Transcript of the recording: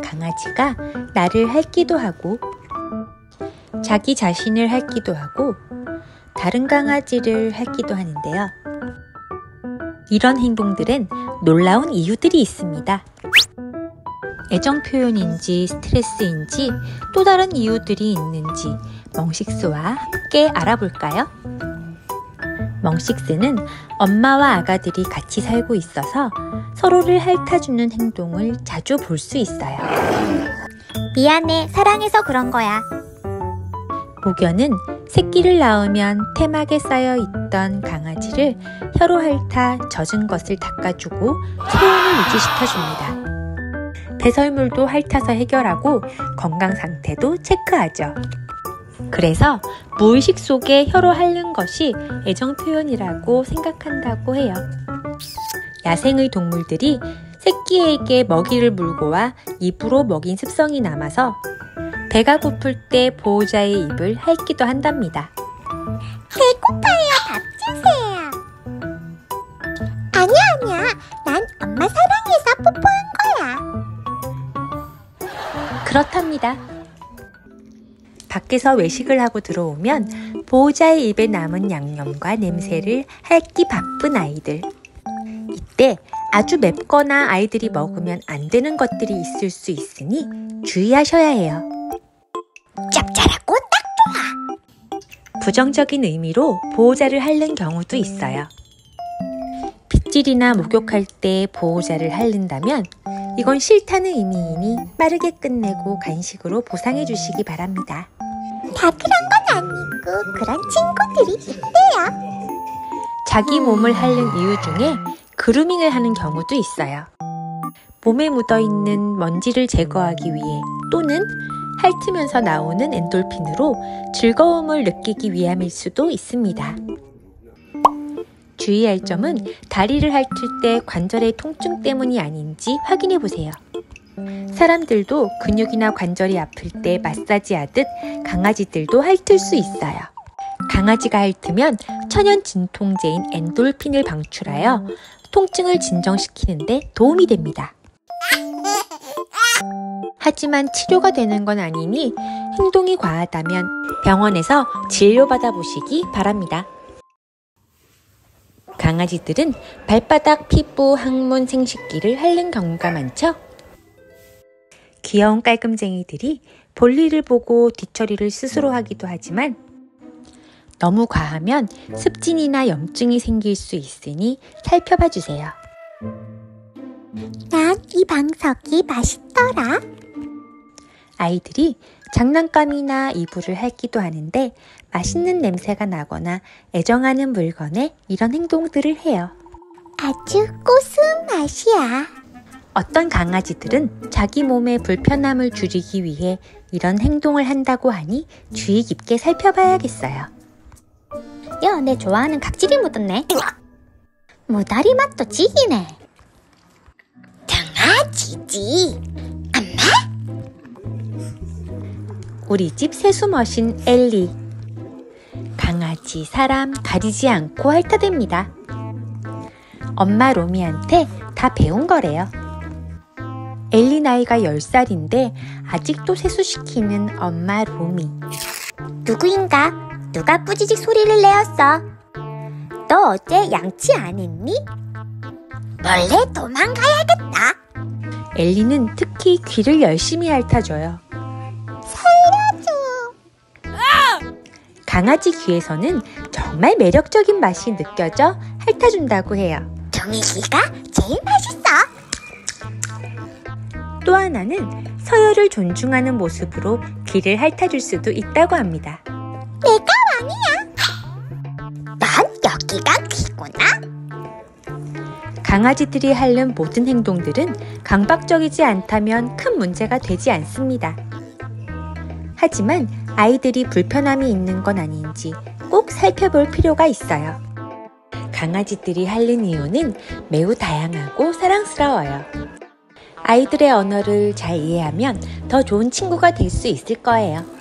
강아지가 나를 핥기도 하고 자기 자신을 핥기도 하고 다른 강아지를 핥기도 하는데요. 이런 행동들엔 놀라운 이유들이 있습니다. 애정 표현인지 스트레스인지 또 다른 이유들이 있는지 멍식스와 함께 알아볼까요? 멍식스는 엄마와 아가들이 같이 살고 있어서 서로를 핥아주는 행동을 자주 볼 수 있어요. 미안해, 사랑해서 그런 거야. 목연은 새끼를 낳으면 태막에 쌓여 있던 강아지를 혀로 핥아 젖은 것을 닦아주고 체온을 유지시켜줍니다. 배설물도 핥아서 해결하고 건강 상태도 체크하죠. 그래서 무의식 속에 혀로 핥는 것이 애정 표현이라고 생각한다고 해요. 야생의 동물들이 새끼에게 먹이를 물고 와 입으로 먹인 습성이 남아서 배가 고플 때 보호자의 입을 핥기도 한답니다. 배고파요, 밥 주세요. 아니야, 아니야. 난 엄마 사랑해서 뽀뽀한 거야. 그렇답니다. 밖에서 외식을 하고 들어오면 보호자의 입에 남은 양념과 냄새를 핥기 바쁜 아이들. 이때 아주 맵거나 아이들이 먹으면 안 되는 것들이 있을 수 있으니 주의하셔야 해요. 짭짤하고 딱 좋아. 부정적인 의미로 보호자를 핥는 경우도 있어요. 빗질이나 목욕할 때 보호자를 핥는다면 이건 싫다는 의미이니 빠르게 끝내고 간식으로 보상해 주시기 바랍니다. 다 그런 건 아니고 그런 친구들이 있대요. 자기 몸을 핥는 이유 중에 그루밍을 하는 경우도 있어요. 몸에 묻어 있는 먼지를 제거하기 위해 또는 핥으면서 나오는 엔돌핀으로 즐거움을 느끼기 위함일 수도 있습니다. 주의할 점은 다리를 핥을 때 관절의 통증 때문이 아닌지 확인해 보세요. 사람들도 근육이나 관절이 아플 때 마사지 하듯 강아지들도 핥을 수 있어요. 강아지가 핥으면 천연 진통제인 엔돌핀을 방출하여 통증을 진정시키는데 도움이 됩니다. 하지만 치료가 되는 건 아니니 행동이 과하다면 병원에서 진료받아 보시기 바랍니다. 강아지들은 발바닥, 피부, 항문, 생식기를 핥는 경우가 많죠? 귀여운 깔끔쟁이들이 볼일을 보고 뒤처리를 스스로 하기도 하지만 너무 과하면 습진이나 염증이 생길 수 있으니 살펴봐 주세요. 난 이 방석이 맛있더라. 아이들이 장난감이나 이불을 핥기도 하는데 맛있는 냄새가 나거나 애정하는 물건에 이런 행동들을 해요. 아주 고소한 맛이야. 어떤 강아지들은 자기 몸의 불편함을 줄이기 위해 이런 행동을 한다고 하니 주의 깊게 살펴봐야겠어요. 야, 내 좋아하는 각질이 묻었네. 무다리 맛도 지기네. 강아지지. 우리 집 세수머신 엘리. 강아지, 사람 가리지 않고 핥아댑니다. 엄마 로미한테 다 배운 거래요. 엘리 나이가 10살인데 아직도 세수시키는 엄마 로미. 누구인가? 누가 꾸지직 소리를 내었어? 너 어제 양치 안 했니? 원래 도망가야겠다. 엘리는 특히 귀를 열심히 핥아줘요. 강아지 귀에서는 정말 매력적인 맛이 느껴져 핥아준다고 해요. 종이 귀가 제일 맛있어. 또 하나는 서열을 존중하는 모습으로 귀를 핥아줄 수도 있다고 합니다. 내가 왕이야. 난 여기가 귀구나. 강아지들이 핥는 모든 행동들은 강박적이지 않다면 큰 문제가 되지 않습니다. 하지만 아이들이 불편함이 있는 건 아닌지 꼭 살펴볼 필요가 있어요. 강아지들이 핥는 이유는 매우 다양하고 사랑스러워요. 아이들의 언어를 잘 이해하면 더 좋은 친구가 될 수 있을 거예요.